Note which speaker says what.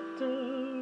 Speaker 1: Little.